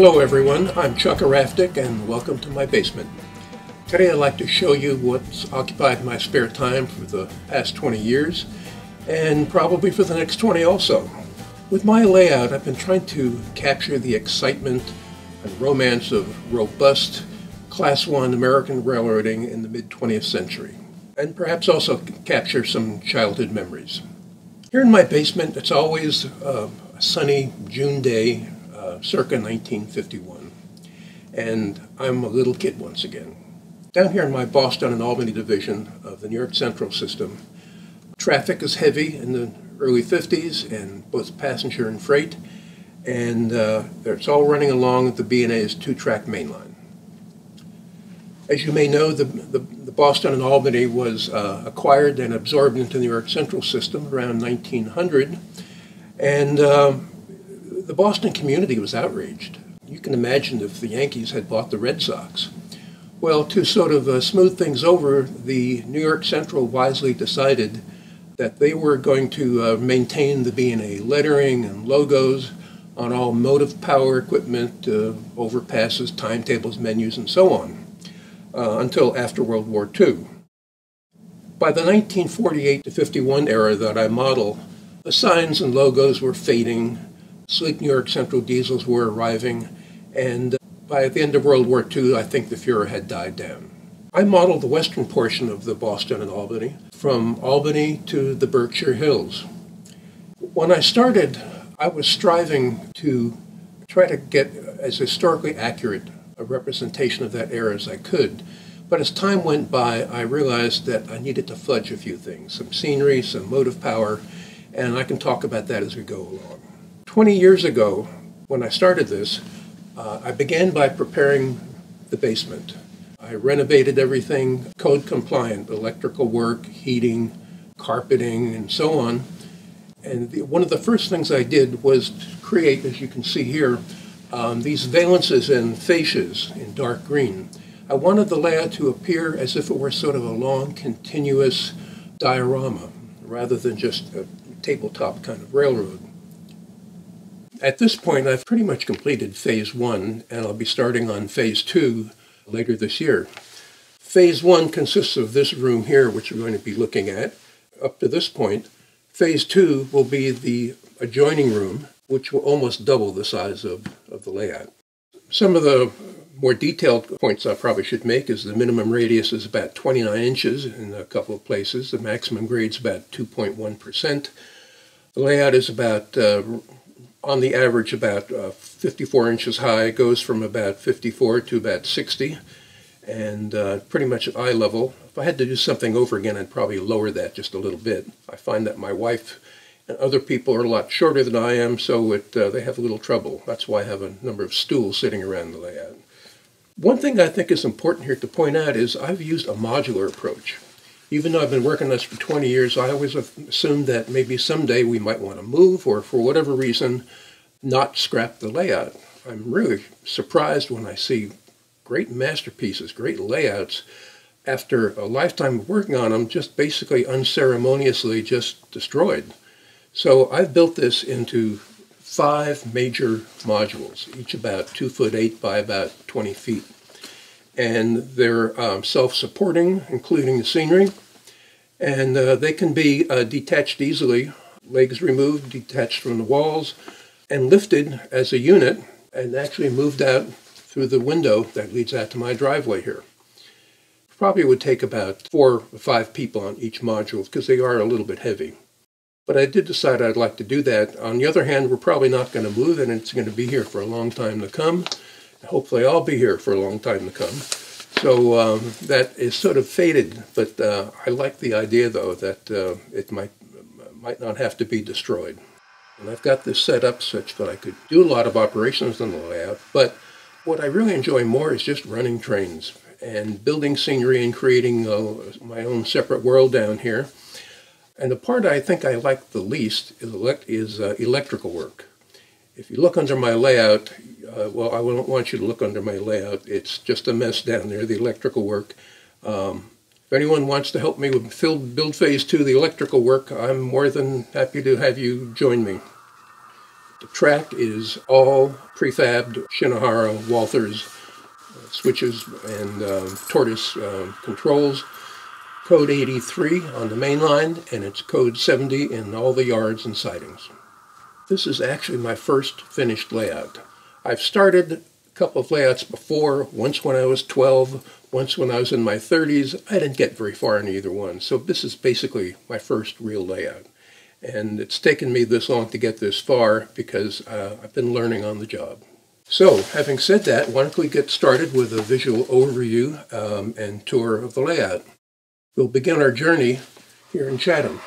Hello everyone, I'm Chuck Oraftik and welcome to my basement. Today I'd like to show you what's occupied my spare time for the past 20 years and probably for the next 20 also. With my layout I've been trying to capture the excitement and romance of robust Class 1 American railroading in the mid-20th century and perhaps also capture some childhood memories. Here in my basement it's always uh, a sunny June day circa 1951. And I'm a little kid once again. Down here in my Boston and Albany division of the New York Central system, traffic is heavy in the early 50s and both passenger and freight, and uh, it's all running along the B&A's two-track main line. As you may know, the, the, the Boston and Albany was uh, acquired and absorbed into the New York Central system around 1900, and um, the Boston community was outraged. You can imagine if the Yankees had bought the Red Sox. Well, to sort of uh, smooth things over, the New York Central wisely decided that they were going to uh, maintain the B&A lettering and logos on all motive power equipment, uh, overpasses, timetables, menus, and so on, uh, until after World War II. By the 1948 to 51 era that I model, the signs and logos were fading, sleek New York Central diesels were arriving, and by the end of World War II, I think the furor had died down. I modeled the western portion of the Boston and Albany, from Albany to the Berkshire Hills. When I started, I was striving to try to get as historically accurate a representation of that era as I could. But as time went by, I realized that I needed to fudge a few things, some scenery, some motive power, and I can talk about that as we go along. 20 years ago, when I started this, uh, I began by preparing the basement. I renovated everything code compliant, electrical work, heating, carpeting, and so on. And the, one of the first things I did was create, as you can see here, um, these valences and fascias in dark green. I wanted the layout to appear as if it were sort of a long, continuous diorama, rather than just a tabletop kind of railroad. At this point, I've pretty much completed phase one, and I'll be starting on phase two later this year. Phase one consists of this room here, which we're going to be looking at. Up to this point, phase two will be the adjoining room, which will almost double the size of, of the layout. Some of the more detailed points I probably should make is the minimum radius is about 29 inches in a couple of places. The maximum grade is about 2.1%. The layout is about uh, on the average about uh, 54 inches high, goes from about 54 to about 60, and uh, pretty much at eye level. If I had to do something over again, I'd probably lower that just a little bit. I find that my wife and other people are a lot shorter than I am, so it, uh, they have a little trouble. That's why I have a number of stools sitting around the layout. One thing I think is important here to point out is I've used a modular approach even though I've been working on this for 20 years, I always assumed that maybe someday we might want to move or for whatever reason not scrap the layout. I'm really surprised when I see great masterpieces, great layouts, after a lifetime of working on them, just basically unceremoniously just destroyed. So I've built this into five major modules, each about two foot eight by about 20 feet and they're um, self-supporting, including the scenery, and uh, they can be uh, detached easily, legs removed, detached from the walls, and lifted as a unit, and actually moved out through the window that leads out to my driveway here. Probably would take about four or five people on each module because they are a little bit heavy. But I did decide I'd like to do that. On the other hand, we're probably not going to move and it's going to be here for a long time to come. Hopefully, I'll be here for a long time to come. So um, that is sort of faded, but uh, I like the idea, though, that uh, it might might not have to be destroyed. And I've got this set up such that I could do a lot of operations on the layout, but what I really enjoy more is just running trains and building scenery and creating uh, my own separate world down here. And the part I think I like the least is, elect is uh, electrical work. If you look under my layout, uh, well, I don't want you to look under my layout. It's just a mess down there, the electrical work. Um, if anyone wants to help me with build phase two, the electrical work, I'm more than happy to have you join me. The track is all prefabbed Shinohara Walthers uh, switches and uh, Tortoise uh, controls. Code 83 on the main line, and it's code 70 in all the yards and sidings. This is actually my first finished layout. I've started a couple of layouts before, once when I was 12, once when I was in my 30s. I didn't get very far in either one, so this is basically my first real layout. And it's taken me this long to get this far because uh, I've been learning on the job. So, having said that, why don't we get started with a visual overview um, and tour of the layout. We'll begin our journey here in Chatham.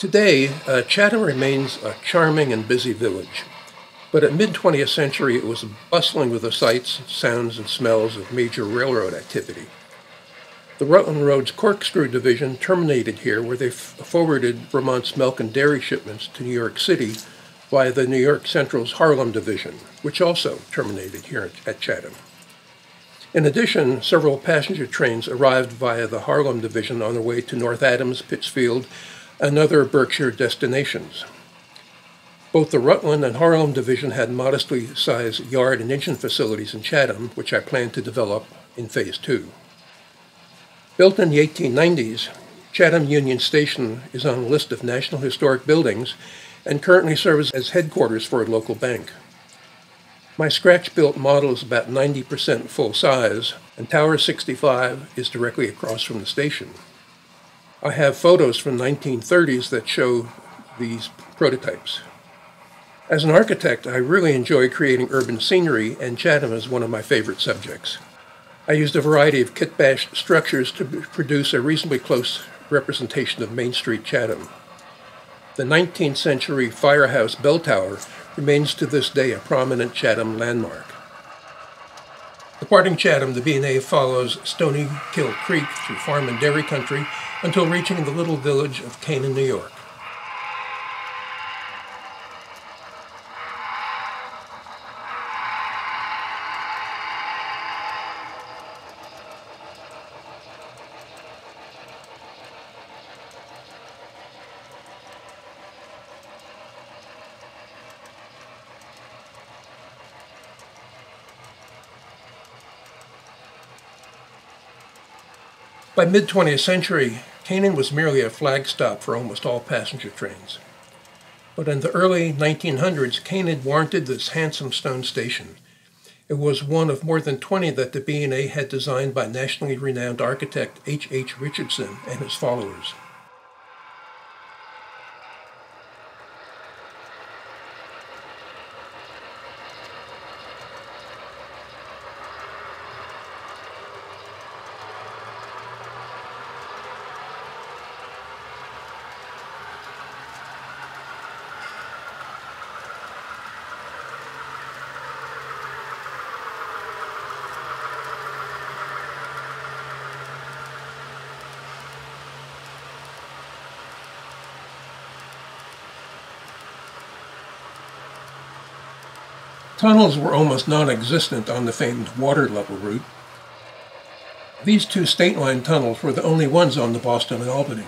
Today, uh, Chatham remains a charming and busy village, but at mid 20th century it was bustling with the sights, sounds, and smells of major railroad activity. The Rutland Roads Corkscrew Division terminated here, where they forwarded Vermont's milk and dairy shipments to New York City via the New York Central's Harlem Division, which also terminated here at Chatham. In addition, several passenger trains arrived via the Harlem Division on their way to North Adams, Pittsfield, and other Berkshire destinations. Both the Rutland and Harlem Division had modestly sized yard and engine facilities in Chatham, which I plan to develop in Phase 2. Built in the 1890s, Chatham Union Station is on a list of National Historic Buildings and currently serves as headquarters for a local bank. My scratch built model is about 90% full size, and Tower 65 is directly across from the station. I have photos from 1930s that show these prototypes. As an architect, I really enjoy creating urban scenery, and Chatham is one of my favorite subjects. I used a variety of kit-bashed structures to produce a reasonably close representation of Main Street Chatham. The 19th century firehouse bell tower remains to this day a prominent Chatham landmark. Departing Chatham, the B&A follows Stony Kill Creek through farm and dairy country until reaching the little village of Canaan, New York. By mid 20th century, Canaan was merely a flag stop for almost all passenger trains. But in the early 1900s, Canaan warranted this handsome stone station. It was one of more than 20 that the B&A had designed by nationally renowned architect H. H. Richardson and his followers. Tunnels were almost non-existent on the famed water level route. These two state line tunnels were the only ones on the Boston and Albany.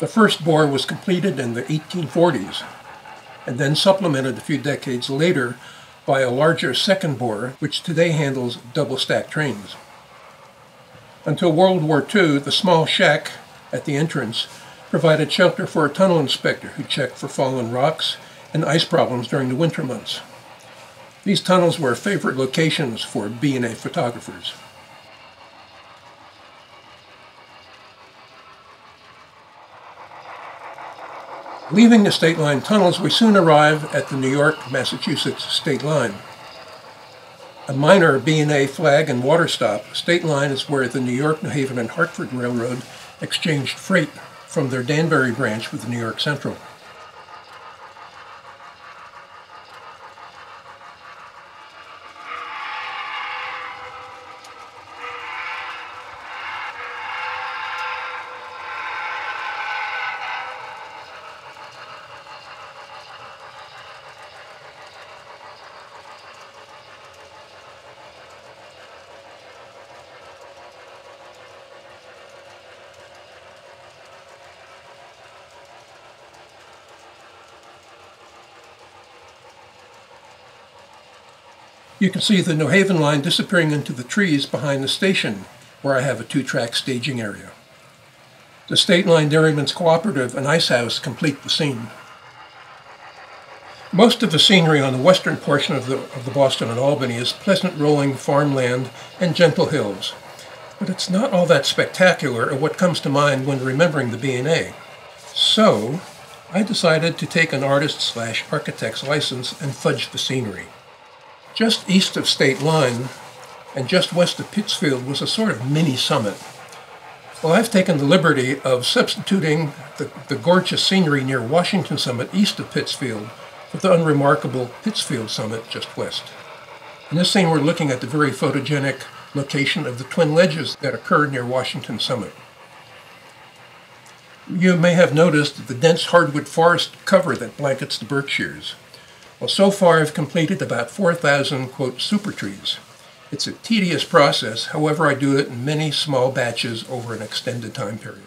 The first bore was completed in the 1840s and then supplemented a few decades later by a larger second bore, which today handles double stack trains. Until World War II, the small shack at the entrance provided shelter for a tunnel inspector who checked for fallen rocks and ice problems during the winter months. These tunnels were favorite locations for B&A photographers. Leaving the state line tunnels, we soon arrive at the New York-Massachusetts state line. A minor B&A flag and water stop, state line is where the New York, New Haven, and Hartford Railroad exchanged freight from their Danbury branch with the New York Central. You can see the New Haven line disappearing into the trees behind the station, where I have a two-track staging area. The State Line Dairymen's Cooperative and Ice House complete the scene. Most of the scenery on the western portion of the, of the Boston and Albany is pleasant rolling farmland and gentle hills, but it's not all that spectacular or what comes to mind when remembering the B&A. So, I decided to take an artist slash architect's license and fudge the scenery. Just east of State Line and just west of Pittsfield was a sort of mini summit. Well, I've taken the liberty of substituting the, the gorgeous scenery near Washington Summit east of Pittsfield with the unremarkable Pittsfield Summit just west. In this scene, we're looking at the very photogenic location of the twin ledges that occur near Washington Summit. You may have noticed the dense hardwood forest cover that blankets the Berkshires. Well, so far I've completed about 4,000, quote, super trees. It's a tedious process, however I do it in many small batches over an extended time period,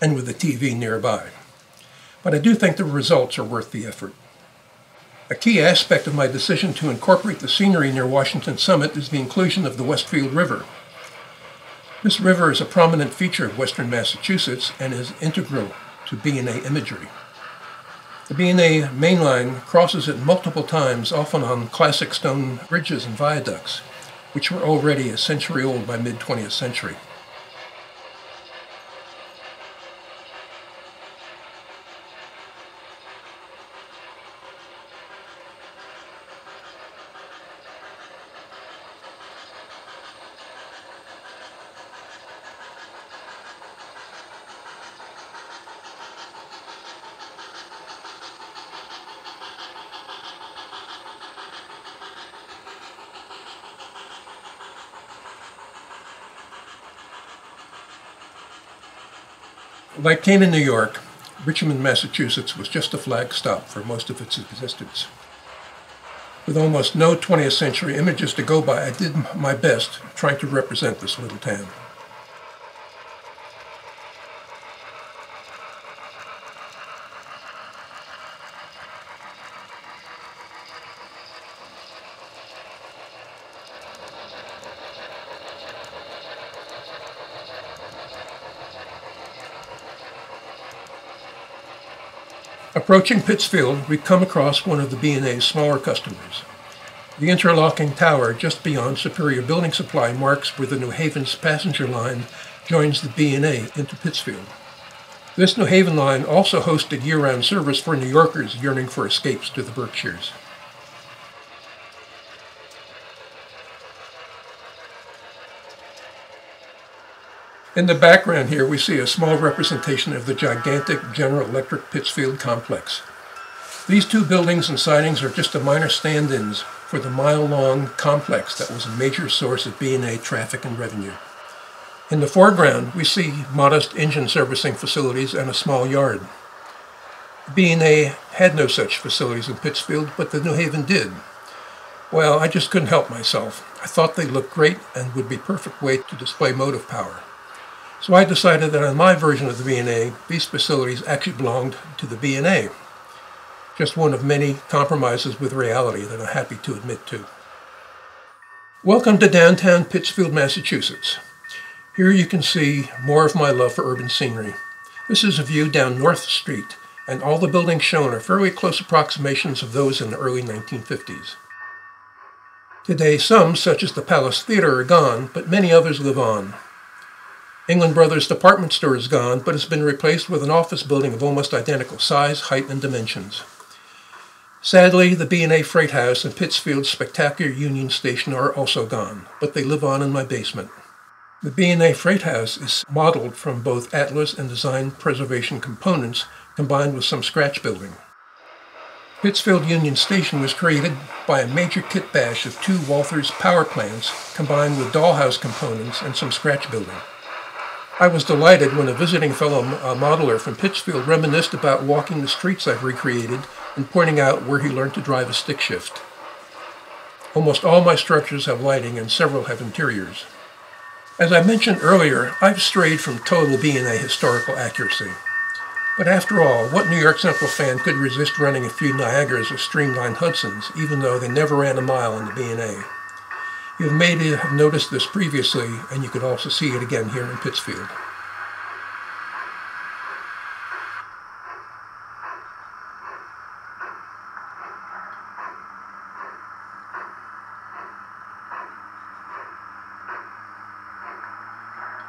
and with a TV nearby. But I do think the results are worth the effort. A key aspect of my decision to incorporate the scenery near Washington Summit is the inclusion of the Westfield River, this river is a prominent feature of western Massachusetts and is integral to B&A imagery. The B&A main line crosses it multiple times, often on classic stone bridges and viaducts, which were already a century old by mid-20th century. Like Canaan, New York, Richmond, Massachusetts was just a flag stop for most of its existence. With almost no 20th century images to go by, I did my best trying to represent this little town. Approaching Pittsfield, we come across one of the B&A's smaller customers. The interlocking tower just beyond Superior Building Supply marks where the New Haven's passenger line joins the B&A into Pittsfield. This New Haven line also hosted year-round service for New Yorkers yearning for escapes to the Berkshires. In the background here, we see a small representation of the gigantic General Electric Pittsfield complex. These two buildings and sidings are just a minor stand-ins for the mile-long complex that was a major source of B&A traffic and revenue. In the foreground, we see modest engine servicing facilities and a small yard. B&A had no such facilities in Pittsfield, but the New Haven did. Well, I just couldn't help myself. I thought they looked great and would be perfect way to display motive power. So I decided that on my version of the B&A, these facilities actually belonged to the B&A. Just one of many compromises with reality that I'm happy to admit to. Welcome to downtown Pittsfield, Massachusetts. Here you can see more of my love for urban scenery. This is a view down North Street, and all the buildings shown are fairly close approximations of those in the early 1950s. Today, some, such as the Palace Theater, are gone, but many others live on. England Brothers department store is gone, but has been replaced with an office building of almost identical size, height, and dimensions. Sadly, the B&A Freight House and Pittsfield's spectacular Union Station are also gone, but they live on in my basement. The B&A Freight House is modeled from both Atlas and design preservation components combined with some scratch building. Pittsfield Union Station was created by a major kit bash of two Walthers power plants combined with dollhouse components and some scratch building. I was delighted when a visiting fellow modeler from Pittsfield reminisced about walking the streets I've recreated and pointing out where he learned to drive a stick shift. Almost all my structures have lighting and several have interiors. As I mentioned earlier, I've strayed from total B&A historical accuracy. But after all, what New York Central fan could resist running a few Niagaras or streamlined Hudsons, even though they never ran a mile in the B&A? You may have noticed this previously, and you can also see it again here in Pittsfield.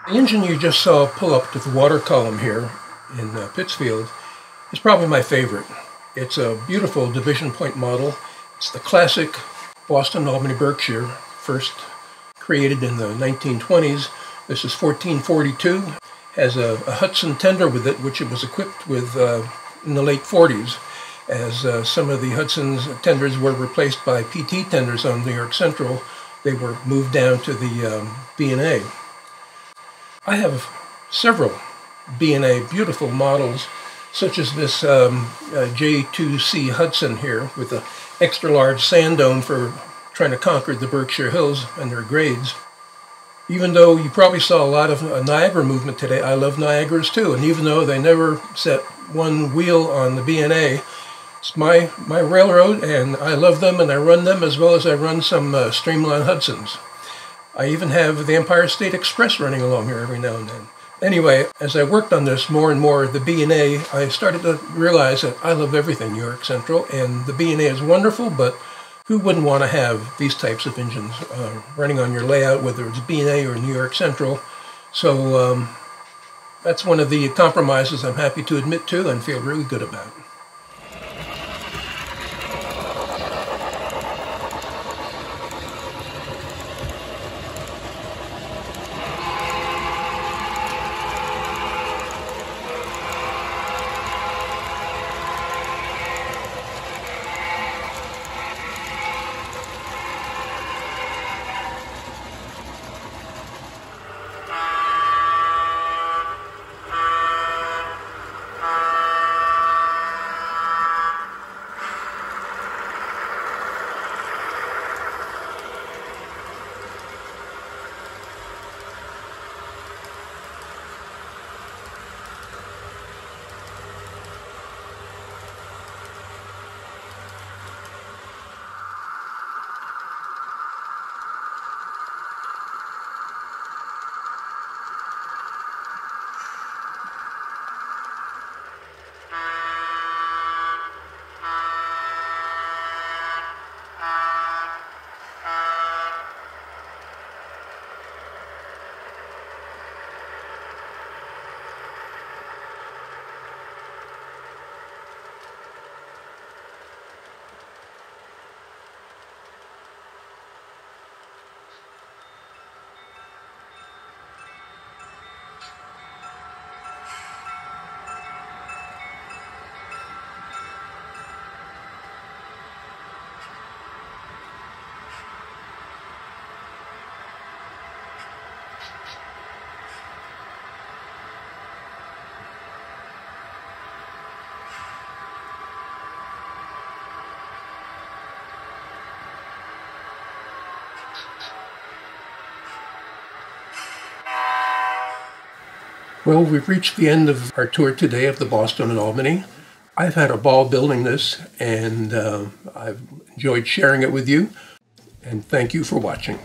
The engine you just saw pull up to the water column here in uh, Pittsfield is probably my favorite. It's a beautiful division point model. It's the classic Boston Albany Berkshire, first created in the 1920s. This is 1442, has a, a Hudson tender with it, which it was equipped with uh, in the late 40s, as uh, some of the Hudson's tenders were replaced by PT tenders on New York Central. They were moved down to the um, B&A. I have several B&A beautiful models, such as this um, uh, J2C Hudson here with the extra large sand dome for trying to conquer the Berkshire Hills and their grades. Even though you probably saw a lot of uh, Niagara movement today, I love Niagaras too. And even though they never set one wheel on the B&A, it's my, my railroad and I love them and I run them as well as I run some uh, Streamline Hudsons. I even have the Empire State Express running along here every now and then. Anyway, as I worked on this more and more, the B&A, I started to realize that I love everything New York Central, and the B&A is wonderful, but who wouldn't want to have these types of engines uh, running on your layout, whether it's B&A or New York Central? So um, that's one of the compromises I'm happy to admit to and feel really good about. Well, we've reached the end of our tour today of the Boston and Albany. I've had a ball building this, and uh, I've enjoyed sharing it with you. And thank you for watching.